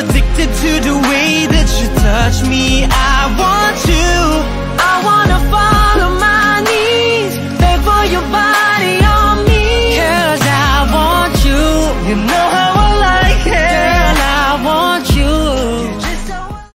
addicted to the way that you touch me. I want you. I wanna fall on my knees Beg for your body on me. Cause I want you. You know